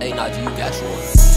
Hey, nah, do you got yours?